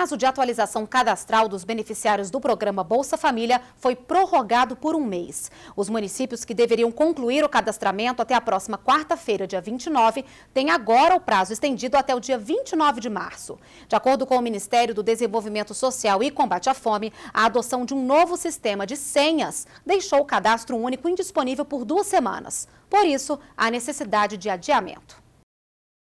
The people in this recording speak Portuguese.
prazo de atualização cadastral dos beneficiários do programa Bolsa Família foi prorrogado por um mês. Os municípios que deveriam concluir o cadastramento até a próxima quarta-feira, dia 29, têm agora o prazo estendido até o dia 29 de março. De acordo com o Ministério do Desenvolvimento Social e Combate à Fome, a adoção de um novo sistema de senhas deixou o cadastro único indisponível por duas semanas. Por isso, há necessidade de adiamento.